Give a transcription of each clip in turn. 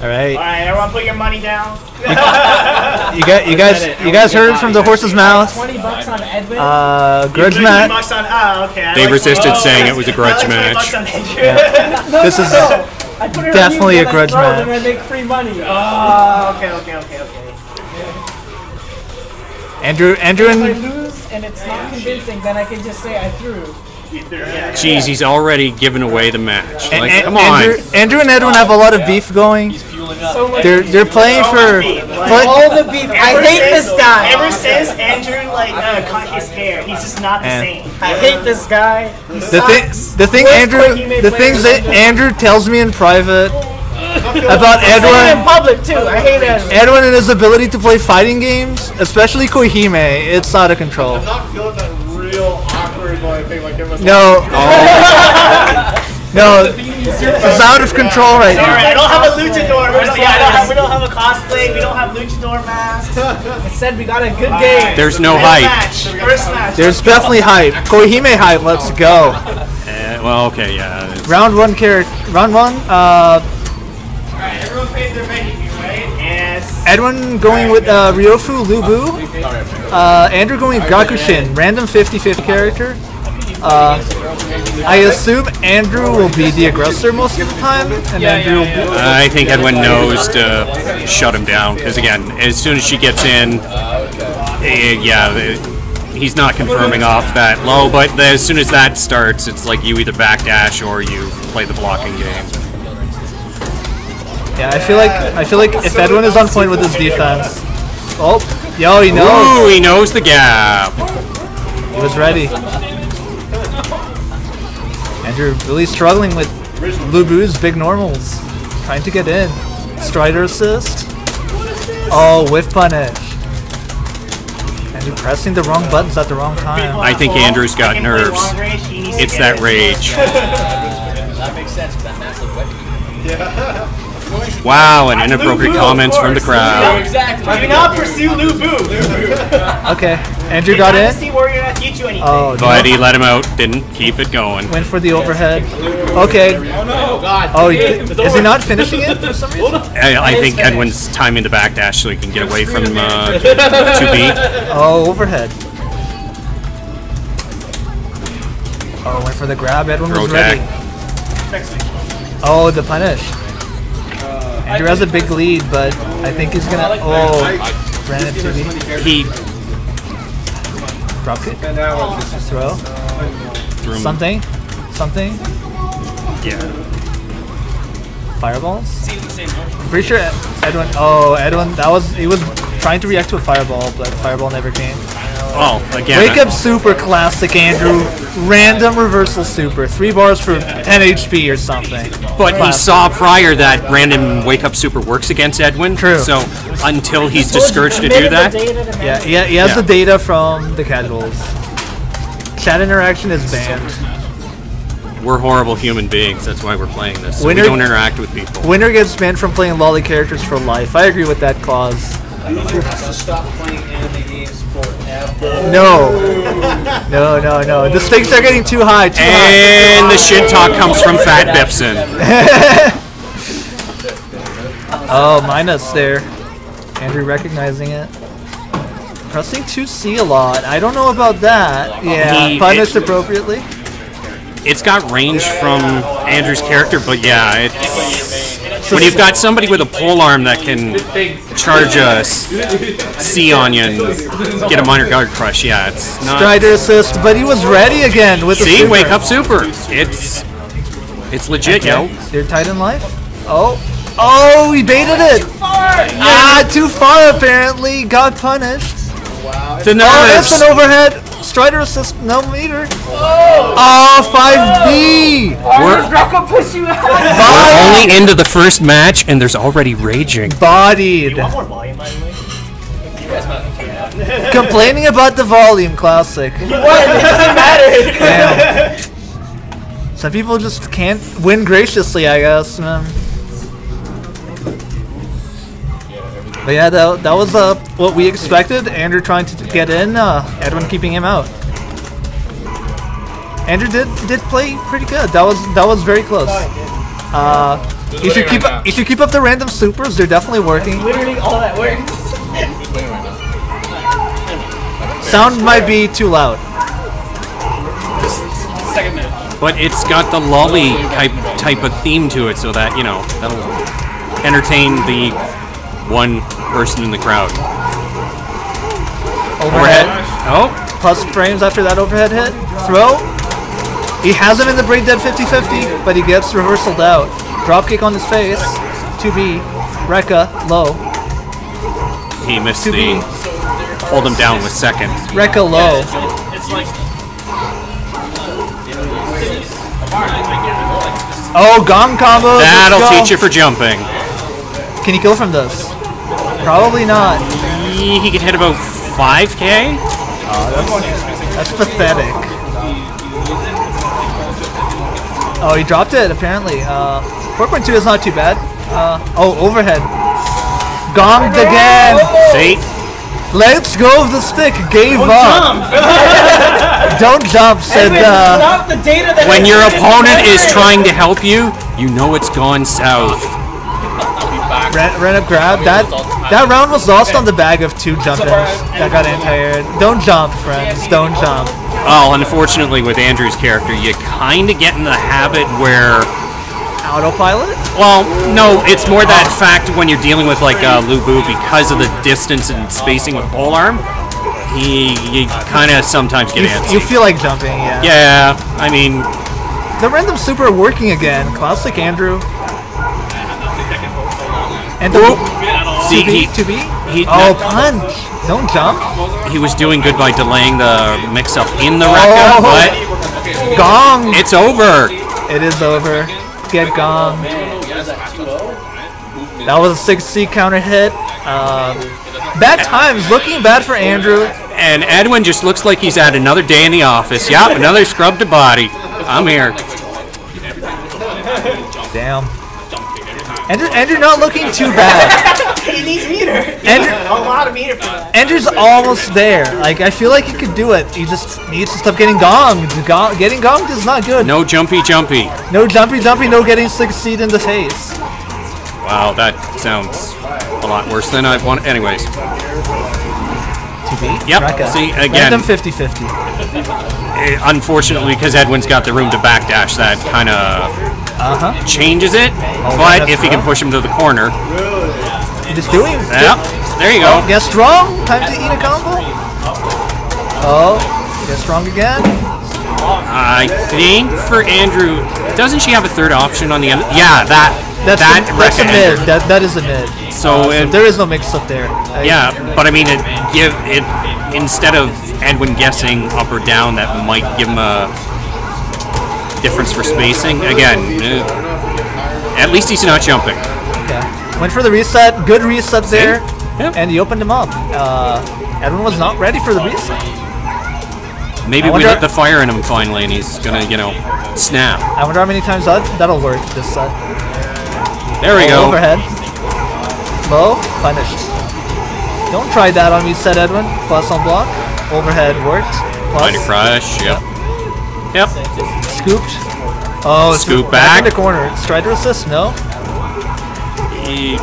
All right. All right, everyone, put your money down. You got you guys you guys heard from the horse's mouth. Twenty bucks on Edwin. Uh, grudge match. bucks on- oh, okay. I They like- resisted oh, saying it was a grudge I like 20 match. bucks on Andrew. This is I put it definitely on you, a then grudge I throw, match. Then I make free money. Oh, okay, okay, okay, okay. Andrew Andrew If I and lose and it's not convincing, then I can just say I threw. Yeah. Jeez, he's already given away the match. and- Like, and- come on. Andrew, Andrew and Edwin have a lot of beef going. So. They're they're playing for. But all the beef. I hate this guy. Ever since Andrew like uh, cut his hair, he's just not the And- same. I hate this guy. He the thing sucks. the thing Andrew the things that. Andrew tells me in private about Edwin in public too. I hate Edwin. Edwin and his ability to play fighting games, especially Koihime, it's out of control. Not feeling that real like it was. No. no. It's out of control right Sorry, I don't have a luchador. We don't, we don't have, we don't have a cosplay. We don't have luchador masks. I said we got a good game. There's no hype. match. First match. There's definitely hype. Koihime hype, let's go. Eh, well, okay, yeah. Round one character. Round one, uh, Alright, everyone paid their money, right? Yes. Edwin going with uh, Ryofu Lubu. Uh, Andrew going with Gakushin, random 50-50 character. Uh, I assume Andrew will be the aggressor most of the time, and Andrew will be I think Edwin knows to shut him down because again, as soon as she gets in, eh, yeah, he's not confirming off that low. But as soon as that starts, it's like you either backdash or you play the blocking game. Yeah, I feel like I feel like if Edwin is on point with his defense, oh, yo, he knows Ooh, he knows the gap. he was ready. Andrew really struggling with Lubu's big normals, trying to get in. Strider assist. Oh, whiff punish. Andrew pressing the wrong buttons at the wrong time. I think Andrew's got He can play nerves. long range, he needs to It's that rage. That makes sense with that massive weapon. Wow, and inappropriate Lubu, comments from the course. crowd. Exactly. Do not pursue Lubu. Okay, Andrew got in. Dynasty Warrior not teach you anything. Oh, But he let him out, didn't keep it going. went for the overhead. Okay. Oh god. Oh, he, is he not finishing it for some reason? I, I think Edwin's timing the backdash so he can get away from uh, 2B. Oh, overhead. Oh, went for the grab. Edwin was Throw ready. Oh, the punish. Andrew has a big lead, but I think he's gonna. Oh, ran it to me. He Drop kick. And now it's just Throw. threw. Something. Something. Yeah. Fireballs. I'm pretty sure Edwin. Oh, Edwin. That was he was trying to react to a fireball, but fireball never came. Oh, again. Wake up super classic Andrew. Random reversal super. Three bars for 10 HP or something. But he Classic. saw prior that random wake up super works against Edwin. True. So until he's discouraged to do that, Yeah, yeah, he has Yeah. the data from the casuals. Chat interaction is banned. we're horrible human beings. That's why we're playing this. So Winner- we don't interact with people. Winner gets banned from playing lolly characters for life. I agree with that clause. Stop playing anime games forever. No. No, no, no. The stakes are getting too high. Too high. And the shit talk comes from Fat Bipson. Oh, minus there. Andrew recognizing it. Pressing 2C a lot. I don't know about that. Yeah, He- punished it- appropriately. It's got range from Andrew's character, but yeah, it's when you've got somebody with a pole arm that can charge a s- C on you and get a minor guard crush. Yeah, it's not. Strider assist, but he was ready again with the See, super. wake up super. It's it's legit, yo. They're tight in life. Oh, oh, he baited it. Ah, too far apparently. Got punished. The Oh, that's an overhead. Strider assist, no meter. Oh, ah, 5B. We're, Draco push you out. we're only into the first match, and there's already raging. Bodied. More volume, by the way. Complaining about the volume, classic. What? It doesn't matter. Damn. Some people just can't win graciously, I guess. Man. But yeah, that, that was uh, what we expected. Andrew trying to get in, uh, Edwin keeping him out. Andrew did did play pretty good. That was that was very close. Uh, You should keep up. You should keep up the random supers. They're definitely working. Literally all that works. Sound might be too loud. Second. But it's got the lolly type type of theme to it, so that you know that'll entertain the one person in the crowd. Overhead. Oh, Plus frames after that overhead hit. Throw. He has him in the brain dead 50-50, but he gets reversaled out. Dropkick on his face. 2B. Rekka low. he missed To the hold him down with second. Rekka low. Oh, gong combo. That'll teach you for jumping. Can he kill from this? Probably not. He he could hit about 5k. That's pathetic. Oh, he dropped it apparently. Uh, 4.2 is not too bad. Uh, oh, overhead. Gonged again. See, Let's go of the stick. Gave up. Don't jump, said uh, the data that when your opponent is trying to help you, you know it's gone south. Ren, Ren up grab. That that round was lost on the bag of two jumpers that got anti-aired. Don't jump, friends. Don't jump. Oh, unfortunately, with Andrew's character, you kind of get in the habit where Autopilot. Well, no, it's more that fact when you're dealing with like uh, Lubu because of the distance and spacing with polearm. He, you kind of sometimes get You, antsy. you feel like jumping, yeah. yeah, I mean, The random super working again. Classic Andrew. And the see, to be, he, to be. he, Oh, punch! Don't jump. he was doing good by delaying the mix-up in the Rekka, Oh. but Gong. it's over. It is over. Get gong. That was a six C counter hit. Um, bad times. Looking bad for Andrew. And Edwin just looks like he's had another day in the office. Yep, another scrub to body. I'm here. Damn. Andrew, Andrew not looking too bad. He needs meter. Andrew, A lot of meter for that. Andrew's almost there. Like I feel like he could do it. He just needs to stop getting gonged. Gong, getting gonged is not good. No jumpy jumpy. No jumpy jumpy. No getting six seed in the face. Wow, that sounds a lot worse than I want. Anyways, Yep, Rekka. see, again- Random 50-50. eh, unfortunately, because Edwin's got the room to backdash, that kind of Uh huh. changes it. Oh, but that's if he can push him to the corner, Just doing. yep, there you Oh, go. get strong. Time to eat a combo. Oh, get strong again. I think for Andrew, doesn't she have a third option on the end? Yeah, that That's that a, that's a mid. That that is a mid. So, it, There is no mix up there. I- yeah, but I mean, it give it instead of Edwin guessing up or down, that might give him a difference for spacing. Again, eh, at least he's not jumping. Okay. Went for the reset. Good reset there. And he opened him up. Uh, Edwin was not ready for the reset. Maybe we lit the fire in him finally, and he's gonna, you know, snap. I wonder how many times that that'll work this set. There we go. Overhead. Low. Punished. Don't try that on me, said Edwin. Plus on block. Overhead worked. Plus Mighty crush. Yep. Yep. scooped. Oh, Scoop back back. in the corner. Strider assist? No. He,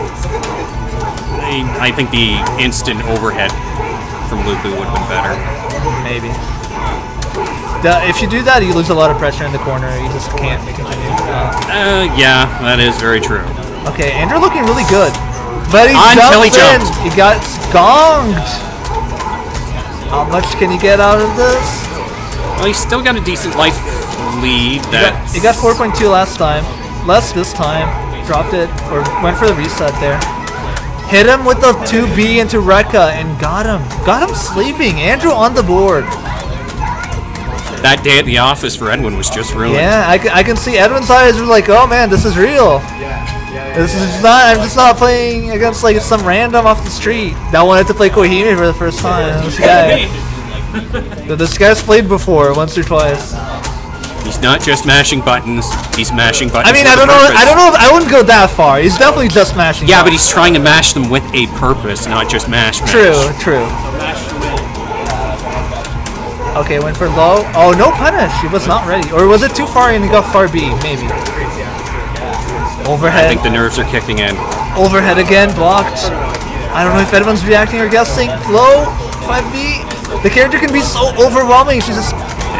I- I think the instant overhead from Lubu would have been better. Maybe. The, if you do that, you lose a lot of pressure in the corner. You just can't continue. Uh, Uh, yeah, that is very true. okay, Andrew looking really good. But he Until he in. jumped. He got gonged. How much can he get out of this? Well, he's still got a decent life lead. He That got, he got 4.2 last time. Less this time. Dropped it. Or went for the reset there. Hit him with the 2B into Rekka and got him. Got him sleeping. Andrew on the board. that day at the office for Edwin was just ruined. Yeah, I, I can see Edwin's eyes were like, oh man, this is real. This is just not. I'm just not playing against like some random off the street that wanted to play Koihime for the first time. This guy. This guy's played before, once or twice. He's not just mashing buttons. He's mashing buttons. I mean, I don't know. purpose. I don't know. If, I wouldn't go that far. He's definitely just mashing. Yeah, but he's trying to mash them with a purpose, not just mash. mash. true, true. Okay, went for low. Oh, no punish. He was not ready, or was it too far and he got far B? Maybe. Overhead. I think the nerves are kicking in. Overhead again, blocked. I don't know if anyone's reacting or guessing. Low, 5B. The character can be so overwhelming. She's just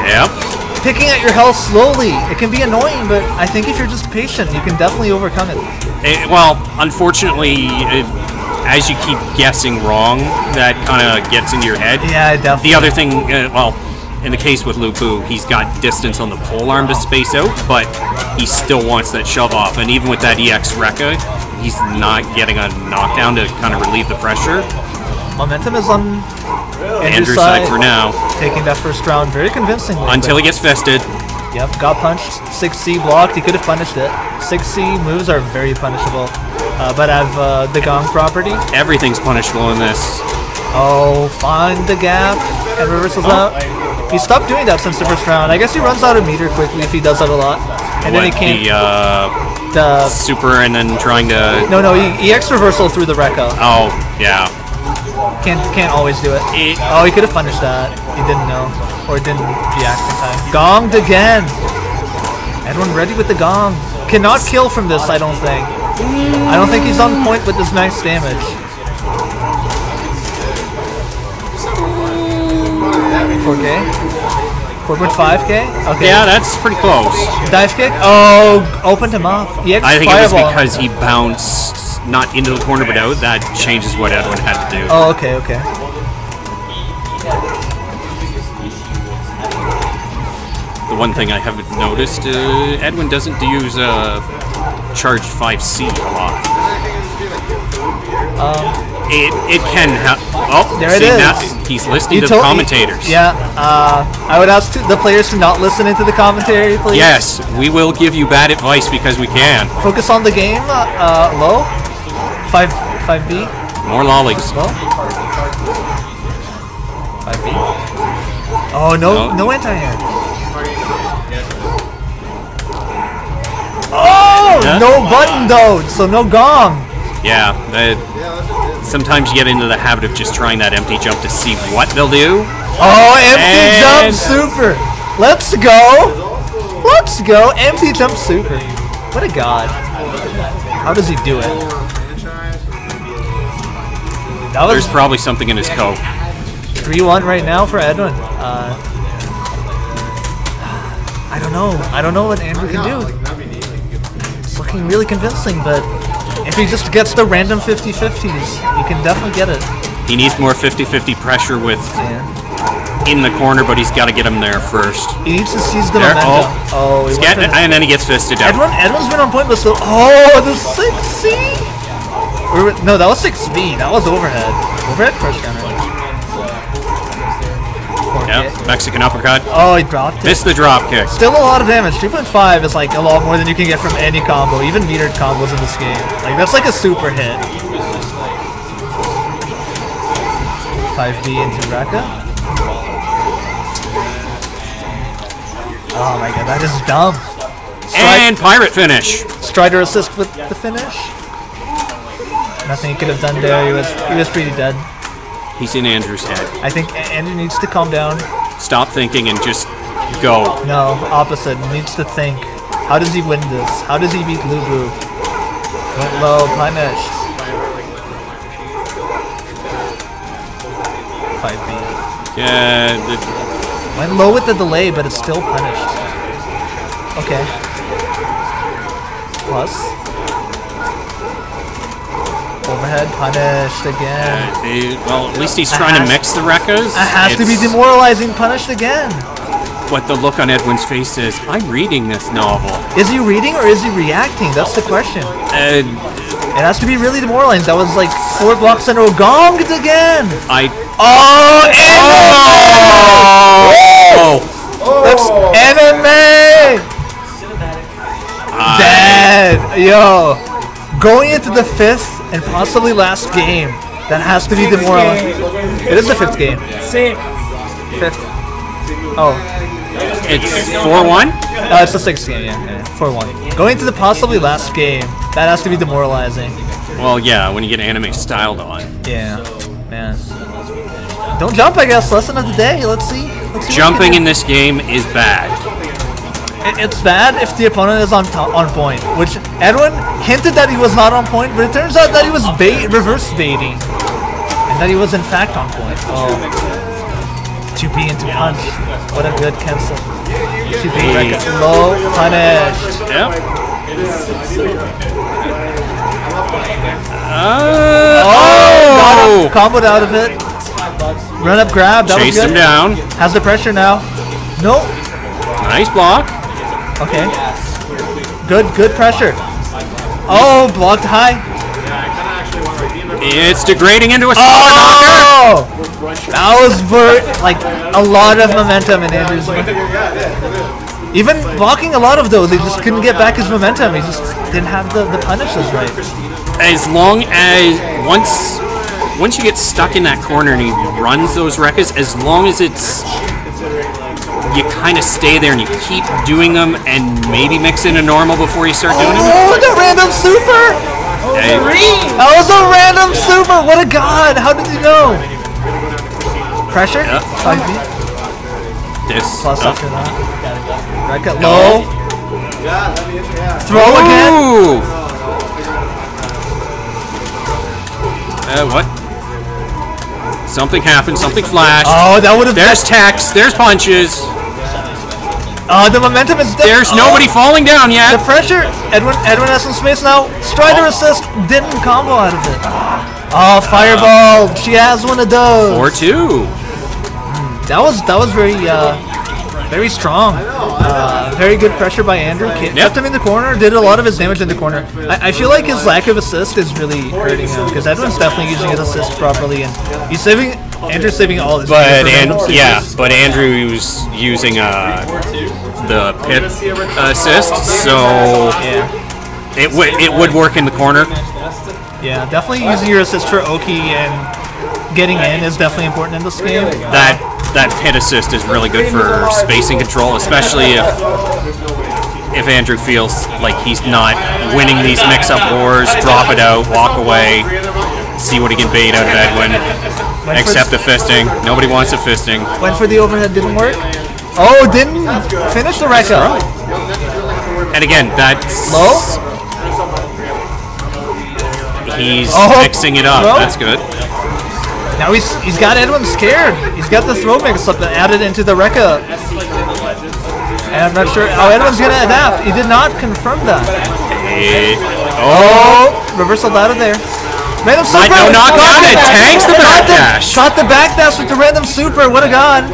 Yep. Picking at your health slowly. It can be annoying, but I think if you're just patient, you can definitely overcome it. Eh, well, unfortunately, it, as you keep guessing wrong, that kind of gets into your head. Yeah, definitely. The other thing, uh, well, in the case with Lubu, he's got distance on the pole arm to space out, but he still wants that shove off. And even with that EX Rekka, he's not getting a knockdown to kind of relieve the pressure. Momentum is on Andrew's Andrew's side for now, Taking that first round very convincingly. until he gets fisted. Yep, got punched. 6C blocked. He could have punished it. 6C moves are very punishable. Uh, but I have uh, the Gong property. Everything's punishable in this. Oh, find the gap and reversals out. He stopped doing that since the first round. I guess he runs out of meter quickly if he does that a lot. And then he can't. the uh, the, super and then trying to. no, no, he, EX reversal through the Rekka. Oh, yeah. Can't can't always do it. Oh, he could have punished that. He didn't know. Or didn't react in time. Gonged again. Everyone ready with the gong. Cannot kill from this, I don't think. I don't think he's on point with this max damage. 4K? 4.5K? Okay. Yeah, that's pretty close. Dive kick? Oh, opened him up. EX I think it was fireball. because he bounced not into the corner but out. That changes what Edwin had to do. Oh, okay, okay. The one thing I haven't noticed, uh, Edwin doesn't use uh, charge 5C a lot. Um, it, it can have. Oh, There it see, is. now he's listening you to the commentators. Yeah, uh, I would ask the players to not listen into the commentary, please. Yes, we will give you bad advice because we can. Focus on the game. Uh, uh, low. Five, five B. More lollies. Low. Five B. Oh no, No. no anti-air. Oh, Yeah. no button though, so no gong. Yeah, sometimes you get into the habit of just trying that empty jump to see what they'll do. Oh, empty jump super. Let's go. Let's go. Empty jump super. What a god. How does he do it? That was There's probably something in his coat. 3-1 right now for Edwin. Uh, I don't know. I don't know what Andrew can do. It's looking really convincing, but if he just gets the random 50-50s, he can definitely get it. He needs more 50-50 pressure with Yeah. in the corner, but he's got to get him there first. He needs to seize the There, momentum. oh. Oh, he He's went getting, for- and then he gets fisted out. Edwin, Edwin's been on point, but still. Oh, the 6C? Or, no, that was 6B. That was overhead. Overhead first counter. Yep, Mexican uppercut. Oh, he dropped it. Missed the drop kick. Still a lot of damage. 3.5 is like a lot more than you can get from any combo, even metered combos in this game. Like, that's like a super hit. 5B into Rekka. Oh my god, that is dumb. Strike- And pirate finish. Strider assist with the finish. Nothing he could have done there. He was he was pretty dead. He's in Andrew's head. I think Andrew needs to calm down. Stop thinking and just go. No, opposite. Needs to think. How does he win this? How does he beat Lubu? Went low, punished. 5B. Yeah, the, Went low with the delay, but it's still punished. Okay. Plus. Overhead punished again. they- well, at least he's trying to mix the Rekkas. It has to be demoralizing, punished again. What the look on Edwin's face is, I'm reading this novel. Is he reading or is he reacting? That's the question. And It has to be really demoralizing. That was like four blocks in a row. Gonged again. I. Oh, Oh! That's MMA. I- Dead. Yo. Going into the fifth and possibly last game. That has to be demoralizing. It is the fifth game. Same. Fifth. Oh, It's 4 1? uh, it's the sixth game. Yeah, yeah. Four one. Going to the possibly last game. That has to be demoralizing. Well, yeah, when you get anime styled on. Yeah, man. Don't jump, I guess. Lesson of the day. Let's see. Let's see Jumping in this game is bad. It's bad if the opponent is on on point, which Edwin hinted that he was not on point, but it turns out that he was bait reverse baiting, and that he was in fact on point. Oh, to be into punch, what a good cancel. To be like low punished. Yep. Oh, Oh! comboed out of it. Run up grab. That Chased him down. Has the pressure now. Nope. Nice block. Okay. Good, good pressure. Oh, blocked high. It's degrading into a. Oh! That was for like a lot of momentum in Andrew's. Even blocking a lot of those, he just couldn't get back his momentum. He just didn't have the, the punishes right. As long as once once you get stuck in that corner and he runs those Rekkas, as long as it's you kind of stay there and you keep doing them and maybe mix in a normal before you start doing them. Oh, the random super! Hey, That was a random super! What a god! How did you know? Pressure? Yep. 5B. this Plus oh. after that. Rekka low. Throw again. Ooh. Uh, what? Something happened. Something flashed. Oh, that would have There's text. There's punches. Oh, the momentum is there. There's nobody falling down yet. The pressure. Edwin Edwin has some space now. Strider assist didn't combo out of it. Oh, fireball. She has one of those. Or two. That was that was very uh, very strong. Uh, very good pressure by Andrew. Ke- Kept him in the corner. Did a lot of his damage in the corner. I, I feel like his lack of assist is really hurting him because Edwin's definitely using his assist properly and he's saving. Andrew's saving all his. But meter for and yeah, but Andrew was using uh the pit assist, so Yeah. it would it would work in the corner. Yeah, definitely using your assist for Oki and getting in is definitely important in this game. That that pit assist is really good for spacing control, especially if if Andrew feels like he's not winning these mix-up wars. Drop it out, walk away, see what he can bait out of Edwin. Accept the fisting. Nobody wants a fisting. Went for the overhead, didn't work. Oh, didn't finish the rack up. And again, that's Low? He's Oh, mixing it up. throw? That's good. Now he's he's got Edwin scared. He's got the throw mix up added into the Rekka. And I'm not sure how Edwin's gonna adapt. He did not confirm that. Eh, Oh, reversal out of there. Random super. no knockdown, Got it tanks the backdash. Got the backdash with the random super. What a god.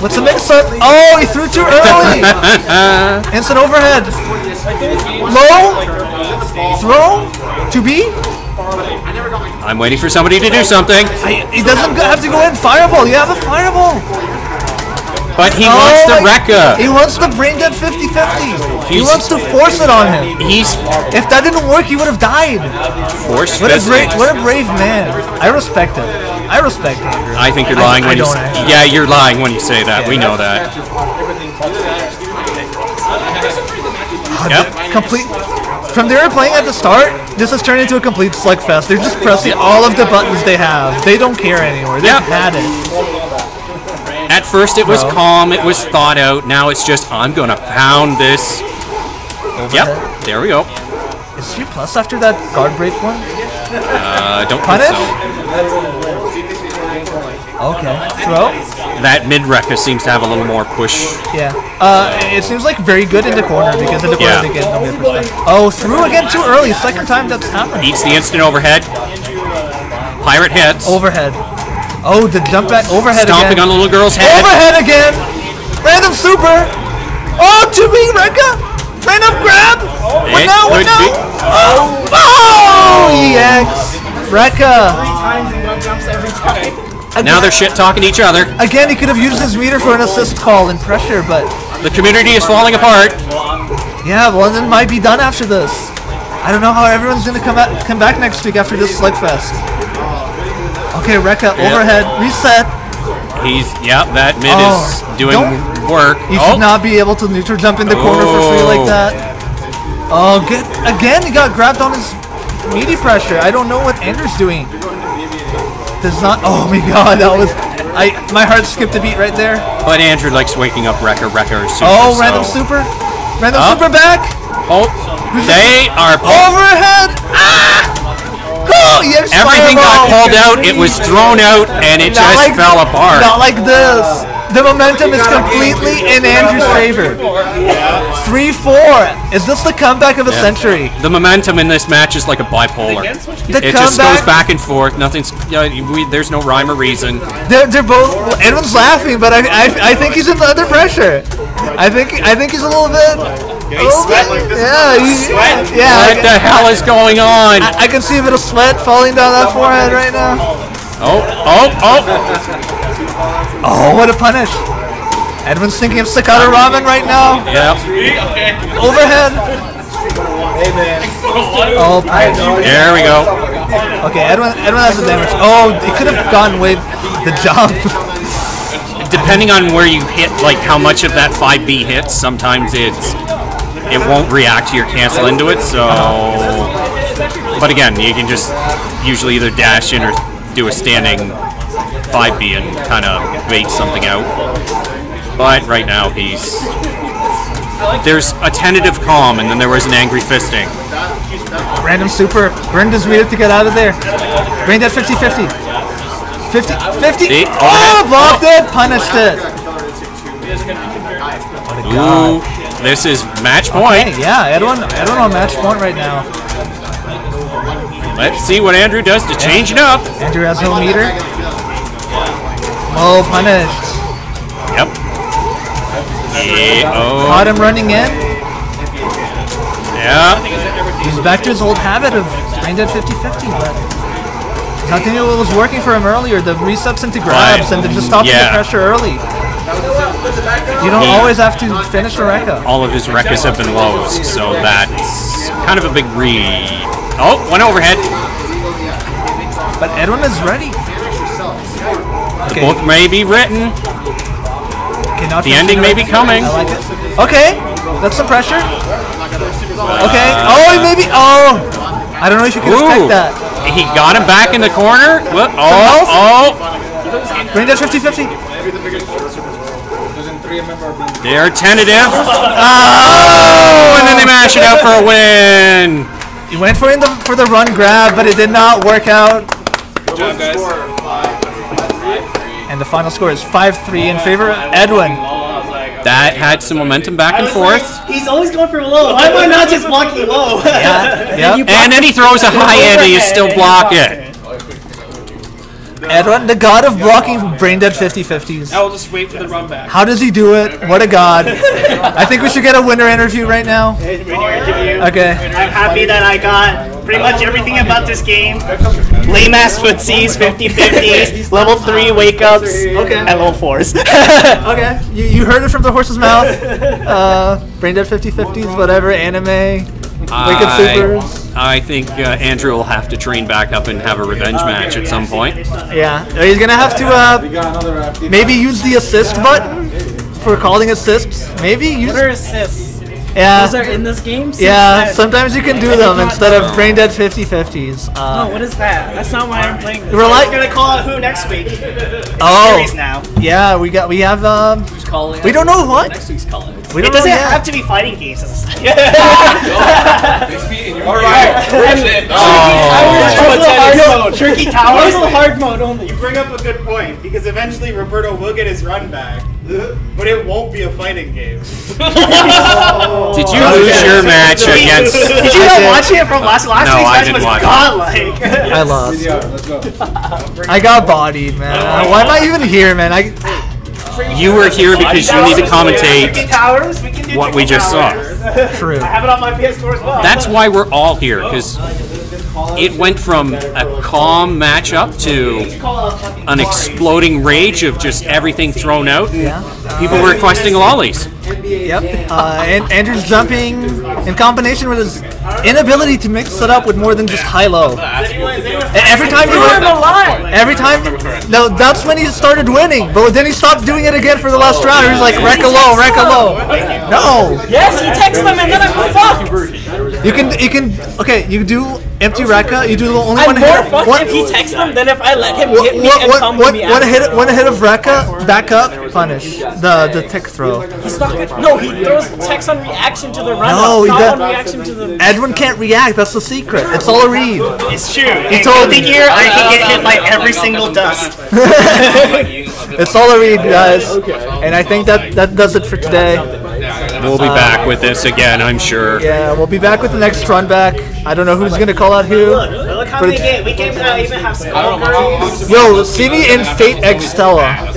What's the mix up? Oh, he threw too early. Instant overhead. Low. Throw. To be. I'm waiting for somebody to do something, I, he doesn't have to go in fireball. You have a fireball. but he wants the Oh, He wants the brain dead 50-50. He wants to force it on him. He's If that didn't work, he would have died. force What a brave, what a brave man. I respect him. I respect Andrew. I think you're lying I when you. don't s- actually. Yeah, you're lying when you say that. We know that. Yep. Complete. From they were playing at the start, this has turned into a complete slugfest. They're just pressing all of the buttons they have. They don't care anymore. They've Yep. had it. At first it was No. calm, it was thought out. Now it's just I'm gonna pound this. Yep. There we go. Is she plus after that guard break one? Uh, don't Punish? so. Okay. Throw? That mid Rekka seems to have a little more push. Yeah. Uh, it seems like very good in the corner because in the corner Yeah. they get no perspective. Oh, through again too early. Second time that's happened. Eats the instant overhead. Pirate hits. Overhead. Oh, the jump back overhead Stomping again. on the little girl's head. Overhead again. Random super. Oh, to me, Rekka. Random grab. What now? What now? Oh, oh, EX. Rekka. Times and one jumps every time. Now they're shit talking to each other. Again, he could have used his meter for an assist call and pressure, but The community is falling apart. yeah, London might be done after this. I don't know how everyone's gonna come at, come back next week after this slugfest. Okay, Rekka, overhead, reset. He's yep. That mid Oh, is doing work. You oh, should not be able to neutral jump in the corner for free Oh. like that. Oh, good. Again, he got grabbed on his meaty pressure. I don't know what Andrew's doing. Does not. Oh my god, that was I my heart skipped a beat right there. But Andrew likes waking up Rekka, Rekka, Super. Oh, so- random super, random Up. super back, Oh, they are overhead. Ah! Oh, yes, Everything got pulled out. It was thrown out, and it Not just like- fell apart. Not like this. The momentum is completely in Andrew's favor. 3 4. Is this the comeback of a century? The momentum in this match is like a bipolar. The It just goes back and forth. Nothing's. Yeah, we, there's no rhyme or reason. They're, they're both. Edwin's laughing, but I, I, I think he's under pressure. I think I think he's a little bit. a little bit- yeah, he, yeah. What the hell is going on? I, I can see a bit of sweat falling down that forehead right now. Oh, oh, oh. Oh, what a punish! Edwin's thinking of staccato ramen right now. Yep. Overhead. Hey man. Oh. There we go. Okay, Edwin. Edwin has the damage. Oh, he could have gotten away the jump. Depending on where you hit, like how much of that 5B hits, sometimes it's it won't react to your cancel into it. So, but again, you can just usually either dash in or do a standing 5B and kind of bait something out. But right now he's there's a tentative calm, and then there was an angry fisting. Random super. Brendan's waited to get out of there. Brain dead 50 50. 50 50. See? Oh, oh. blocked it. Punished it. Ooh, this is match point. Hey, yeah, Edwin, Edwin on match point right now. Let's see what Andrew does to change it up. Andrew has no meter. Oh, punished. Yep. Yeah, oh, Caught him running in. yeah. He's back to his old habit of brain dead 50 50, but nothing was working for him earlier. The resets into grabs Right. and just stopping Yeah. the pressure early. You don't He- always have to finish a Rekka. All of his Rekkas have been lows, so that's kind of a big read. Oh, one overhead. But Edwin is ready. Okay, Book may be written. okay, not The ending may be coming. I like it. Okay, that's some pressure. Okay. Uh, oh, maybe. Oh, I don't know if you can Ooh. expect that. He got him back in the corner. Whoop. Oh, oh. Brain dead 50 50. They're tentative. Oh, and then they mash it out for a win. He went for the for the run grab, but it did not work out. And the final score is 5-3 in favor of Edwin. That had some momentum back and forth. He's always going for low. Why am I not just blocking low? Yeah. Yep. And then he throws a high end and you still block it. Edwin, the god of blocking brain dead 50-50s. I will just wait for the run back. How does he do it? What a god. I think we should get a winner interview right now. Okay. I'm happy that I got pretty much everything about this game. Lame ass footsies, 50 50s, level 3 wake ups, Okay. and level 4s. Okay. You, you heard it from the horse's mouth. Uh, brain dead 50-50s, whatever, anime, wake up I, supers. I think uh, Andrew will have to train back up and have a revenge match at some point. Yeah. He's gonna have to uh, maybe use the assist button for calling assists. Maybe use. What are assists? Yeah. Those are in this game? Since Yeah, when? sometimes you can do them instead of brain dead 50 50s. No, Uh, what is that? That's not why I'm playing this. we're like, gonna call out who next week. oh, Series now. yeah, we got, we have, um, Who's calling? we don't know what. Next week's calling. We It don't know doesn't yet. have to be fighting games. Oh. Tricky That towers. was a hard mode only. You bring up a good point because eventually Roberto will get his run back, but it won't be a fighting game. Did you oh, lose your match against? Did you I not watch it from last last No, week's I match? didn't Was watch it. godlike. I lost. I got bodied, man. Oh. Why am I even here, man? I, You were here because you need to commentate towers. We can do what we just saw. true. I have it on my PS4 as well. That's why we're all here because it went from a calm matchup to Call out fucking an exploding rage of just everything thrown out. Yeah. People were requesting lollies. Yep. Uh, and Andrew's jumping in combination with his inability to mix it up with more than just high-low. Every time he went, every time, no, that's when he started winning. But then he stopped doing it again for the last round. He was like, Rekka low, Rekka low. No, Yes, he texts them and then I'm fucked. you can, you can, okay, you do empty Rekka. You do the only I'm one more hit. fucked one, if he texts them than if I let him one, hit me one, and one, come one, to me one after. hit, one hit of Rekka, back up, punish the the tick throw. He's not good. No, he throws text on reaction to the run No, up, he not does- on reaction to the. Edwin can't react. That's the secret. It's all a read. It's true. In told Guilty me. Gear, I can get hit by every single dust. It's all a read, guys. And I think that that does it for today. We'll be back with this again, I'm sure. Yeah, we'll be back with the next run back. I don't know who's gonna call out who. Look, look how But many games. We can uh, even have Skullgirls. Yo, see me in Fate/Extella.